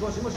もしもし。